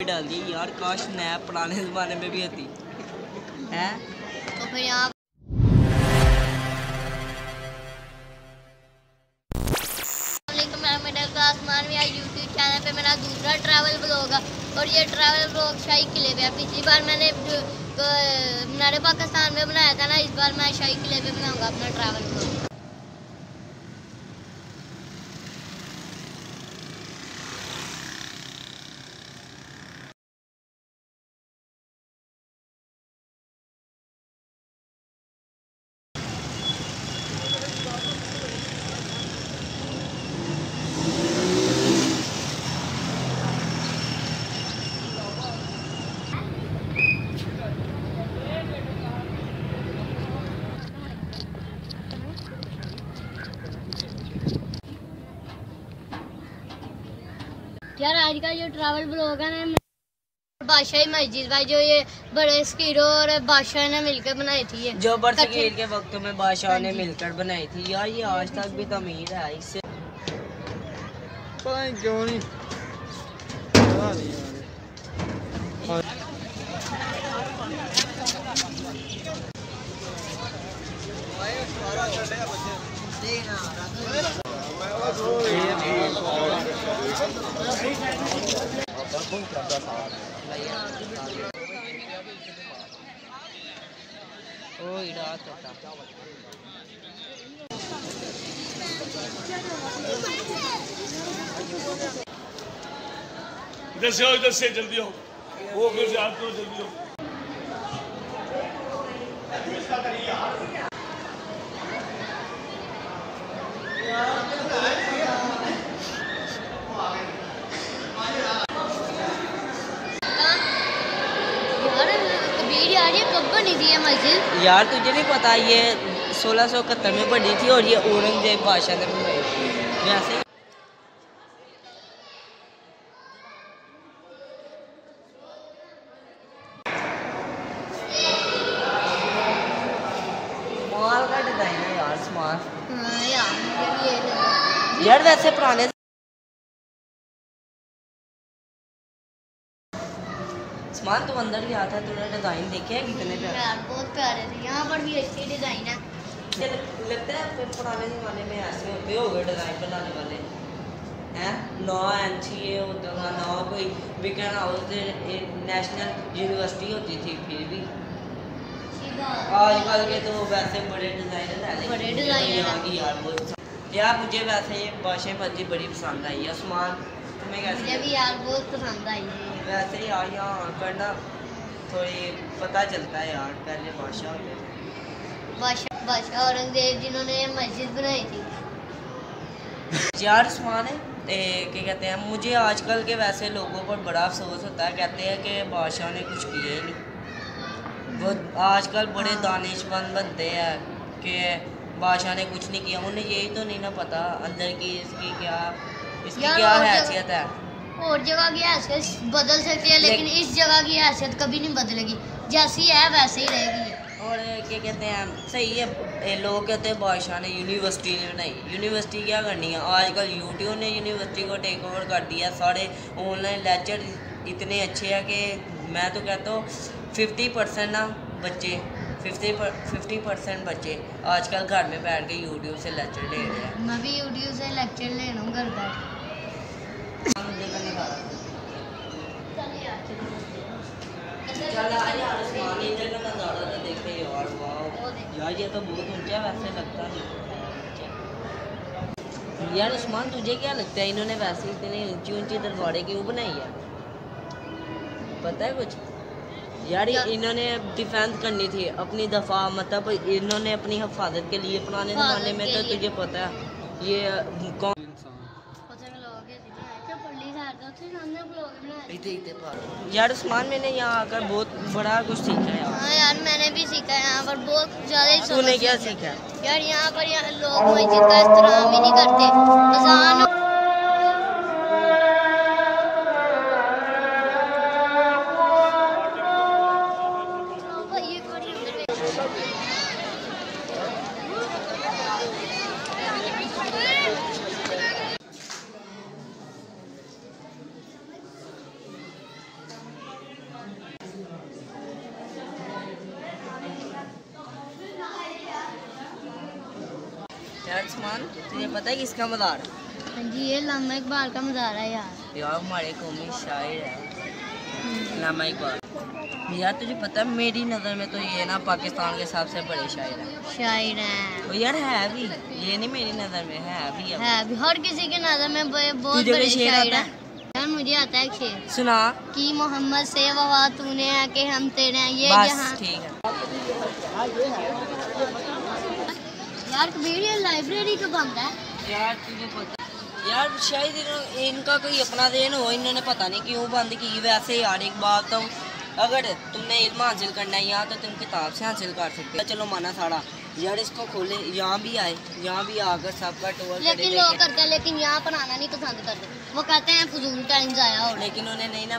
ڈال دی یار کاش نیپ پرانے زمانے میں بھی ہوتی ہے پہ میرا دوسرا ٹریول بلاگ اور یہ ٹریول بلوگ شاہی قلعے پہ پچھلی بار میں نے منار پاکستان میں بنایا تھا نا اس بار میں شاہی قلعے پہ بناؤں گا اپنا ٹریول بلوگ یار آج کا جو ٹراول بلوگ ہے نا بادشاہی مسجد بھائی جو یہ بڑے سکیروں اور بادشاہ نے مل کر بنائی تھی جو بڑے برسگیر کے وقتوں میں بادشاہ نے ہاں جی۔ مل کر بنائی تھی۔ یار یہ آج تک بھی تعمیر ہے اس سے کیوں نہیں دیکھنا ادھر سے آؤ ادھر سے جلدی ہو وہ پھر سے آپ کو جلدی ہو تھی یہ مسجد یار تجھے نہیں پتا یہ سولہ سو اکہتر میں بنی تھی اور یہ اورنگزیب بادشاہ نے بنائی تھی ویسے یار ویسے پرانے سامان تو اندر ہی آتا ہے تو نے ڈیزائن دیکھے ہیں کتنے پیارے بہت پیارے تھے یہاں پر بھی اچھی ڈیزائن ہے لگتا ہے پھر پرانے زمانے میں ایسے ہوتے ہو گئے ڈیزائن بنانے والے ہیں نو این سی اے ہوتا تھا نو کوئی وکن ہاؤس نیشنل یونیورسٹی ہوتی تھی پھر بھی آج کل کے تو ویسے بڑے ڈیزائن ہیں بڑے ڈیزائنر یار مجھے ویسے یہ بادشاہ مرضی بڑی پسند آئی ہے عثمان تمہیں مجھے بھی یار بہت پسند آئی ہے ویسے ہی ہاں، تھوڑی پتہ چلتا ہے یار پہلے بادشاہ ہوتے تھے۔ بادشاہ اورنگزیب جنہوں نے مسجد بنائی تھی۔ یار ہے کہتے ہیں مجھے آج کل کے ویسے لوگوں پر بڑا افسوس ہوتا ہے کہتے ہیں کہ بادشاہ نے کچھ کیا ہی نہیں۔ وہ آج کل بڑے ہاں۔ دانش مند بنتے ہیں کہ بادشاہ نے کچھ نہیں کیا انہیں یہی تو نہیں نا پتا اندر کی اس کی کیا اس کی کیا حیثیت ہے؟ اور جگہ کی حیثیت بدل سکتی ہے لیکن اس جگہ کی حیثیت کبھی نہیں بدلے گی۔ جیسی ہے ویسے ہی رہے گی۔ اور کیا کہتے ہیں؟ صحیح ہے لوگ کہتے ہیں بادشاہ نے یونیورسٹی بنائی یونیورسٹی کیا کرنی ہے؟ آج کل یوٹیوب نے یونیورسٹی کو ٹیک اوور کر دیا سارے آن لائن لیکچر اتنے اچھے ہیں کہ میں تو کہتا ہوں ففٹی پرسینٹ نا بچے ففٹی پرسینٹ بچے آج کل گھر میں بیٹھ کے یوٹیوب سے لیکچر لے رہے ہیں۔ میں بھی یوٹیوب سے لیکچر لے رہا ہوں گھر بیٹھ یار عثمان تجھے کیا لگتا ہے؟ انہوں نے ویسے اتنے اونچی اونچی دربارے کیوں بنائی ہے؟ پتہ ہے کچھ؟ یار انہوں نے ڈیفینس کرنی تھی اپنی دفاع مطلب انہوں نے اپنی حفاظت کے لیے پرانے زمانے میں تو تجھے پتا ہے یہ کون یار عثمان میں نے یہاں آ کر بہت بڑا کچھ سیکھا ہے یار۔ ہاں میں نے بھی سیکھا ہے یہاں پر بہت زیادہ تو نے کیا سیکھا یار یہاں پر لوگ مسجد کا احترام ہی نہیں کرتے۔ پتہ ہے کس کا مزار؟ ہاں جی یہ لامہ اقبال کا مزار ہے یار۔ یار ہمارے قومی شاعر ہے۔ ہاں۔ لامہ اقبال۔ یار تجھے پتہ ہے میری نظر میں تو یہ نا پاکستان کے سب سے بڑے شاعر ہیں۔ شاعر ہیں۔ یار ہے بھی۔ یہ نہیں میری نظر میں ہے بھی ہے۔ بھی۔ ہر کسی کی نظر میں بہت بڑے شاعر ہیں۔ یار مجھے آتا ہے شیر سنا۔ کی محمد سے وفا تو نے ہے کہ ہم تیرے ہیں یہ جہاں بس ٹھیک ہے۔ یار شاید ان کا کوئی اپنا دین ہو انہوں نے پتہ نہیں کیوں بند کی۔ ویسے یار ایک بات ہوں اگر تم نے علم حاصل کرنا ہے یہاں تو تم کتاب سے حاصل کر سکتے ہو۔ چلو مانا ساڑا۔ یار اس کو کھولے یہاں بھی آئے یہاں بھی آ کر سب کا ٹور لیکن وہ کرتے ہیں لیکن یہاں پر آنا نہیں پسند کرتے۔ وہ کہتے ہیں فضول ٹائم ہو لیکن انہیں نہیں نا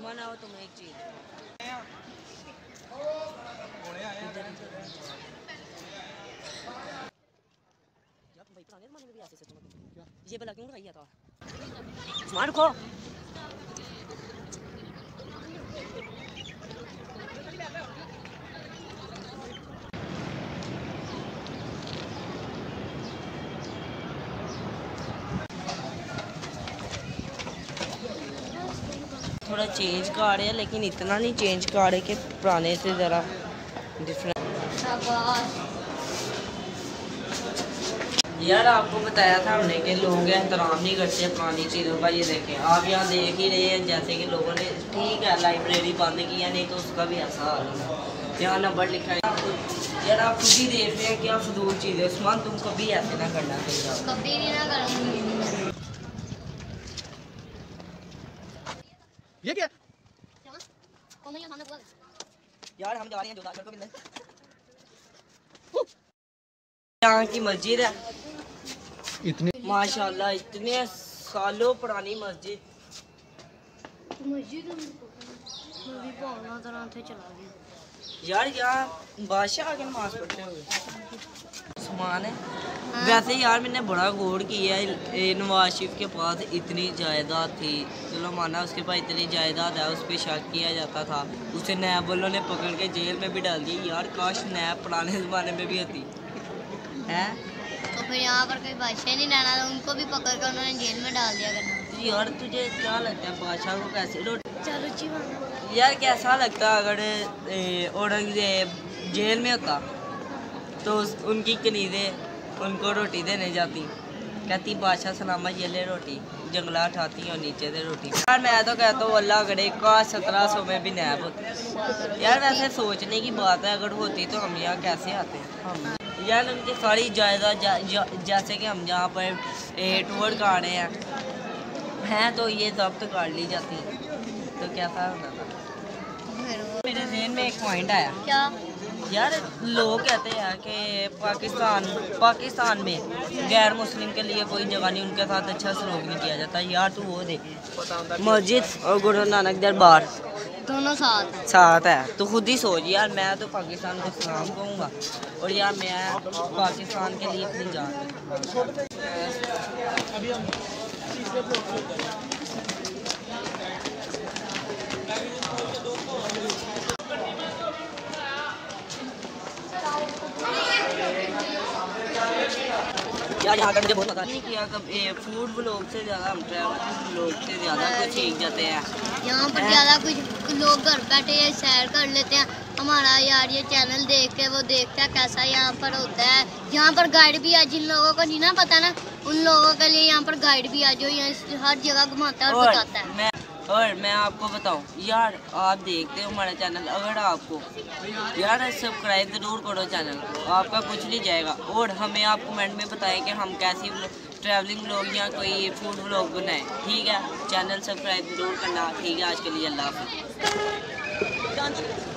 دشمن آؤ تم ایک چیز یہ بلا کیوں رہی ہے تو؟ تھوڑا چینج کر رہے ہیں، لیکن اتنا نہیں چینج کر رہے کہ پرانے سے ذرا ڈفرینٹ یار، آپ کو بتایا تھا ہم نے کہ لوگ احترام نہیں کرتے پرانی چیزوں کا، یہ دیکھیں۔ آپ یہاں دیکھ ہی رہے ہیں، جیسے کہ لوگوں نے، ٹھیک ہے لائبریری بند کی ہے نہیں تو اس کا بھی ایسا حال ہے یہاں نمبر لکھا ہے۔ یار، آپ خود ہی دیکھ رہے ہیں کیا فضول چیز ہے عثمان، تم کبھی ایسے نہ کرنا۔ چاہیے کبھی نہیں نہ کروں گی۔ یہ کیا؟ یہاں کی مسجد ہے۔ اتنی ماشاءاللہ اتنے سالوں پرانی مسجد۔ یار یہاں بادشاہ آ کے نماز پڑھتے ہوئے۔ مسلمان ہیں ویسے یار میں نے بڑا غور کیا ہے نواز شریف کے پاس اتنی جائیداد تھی چلو مانا اس کے پاس اتنی جائیداد ہے اس پہ شک کیا جاتا تھا اسے نیب والوں نے پکڑ کے جیل میں بھی ڈال دی یار کاش نیب پرانے زمانے میں بھی ہوتی ہے تو پھر یہاں پر کوئی بادشاہ نہیں رہنا تھا ان کو بھی پکڑ کر انہوں نے جیل میں ڈال دیا کرنا یار تجھے کیا لگتا ہے بادشاہ کو کیسے چلو جی یار کیسا لگتا اگر اورنگزیب جیل میں ہوتا تو ان کی کنیزیں ان کو روٹی دینے جاتی۔ کہتی بادشاہ سلامہ یہ لے روٹی۔ جنگلہ اٹھاتی اور نیچے دے روٹی۔ یار میں تو کہتا ہوں اللہ کرے کاش سترہ سو میں بھی نیب ہوتی۔ یار ویسے سوچنے کی بات ہے اگر ہوتی تو ہم یہاں کیسے آتے؟ ہیں یار ان کی ساری جائزہ جیسے کہ ہم جہاں پر ٹور ورڈ رہے ہیں ہیں تو یہ ضبط کر لی جاتی۔ تو کیسا ہوتا تھا؟ میرے ذہن میں ایک پوائنٹ آیا۔ کیا؟ یار لوگ کہتے ہیں کہ پاکستان پاکستان میں غیر مسلم کے لیے کوئی جگہ نہیں ان کے ساتھ اچھا سلوک نہیں کیا جاتا۔ یار تو وہ دے۔ مسجد اور گرو نانک دربار۔ دونوں ساتھ ساتھ ہے تو خود ہی سوچ یار میں تو پاکستان کو سلام کہوں گا۔ اور یار میں پاکستان کے لیے اپنی جان۔ یہاں مجھے بہت مزہ کیا فوڈ سے زیادہ ہم ٹریول سے زیادہ ہاں کچھ سیکھ جاتے ہیں۔ یہاں پر زیادہ کچھ لوگ گھر بیٹھے سیر کر لیتے ہیں۔ ہمارا یار یہ چینل دیکھ کے وہ دیکھتا ہے کیسا یہاں پر ہوتا ہے۔ یہاں پر گائیڈ بھی ہے جن لوگوں کو نہیں نا پتا نا ان لوگوں کے لیے یہاں پر گائیڈ بھی ہے جو یہاں ہر جگہ گھماتا ہے اور بتاتا ہے۔ اور میں آپ کو بتاؤں، یار آپ دیکھتے ہو ہمارا چینل اگر آپ کو یار سبسکرائب ضرور کرو چینل آپ کا کچھ نہیں جائے گا۔ اور ہمیں آپ کمنٹ میں بتائیں کہ ہم کیسی ٹریولنگ بلاگ یا کوئی فوڈ بلاگ بنائیں۔ ٹھیک ہے؟ چینل سبسکرائب ضرور کرنا۔ ٹھیک ہے؟ آج کے لیے اللہ حافظ۔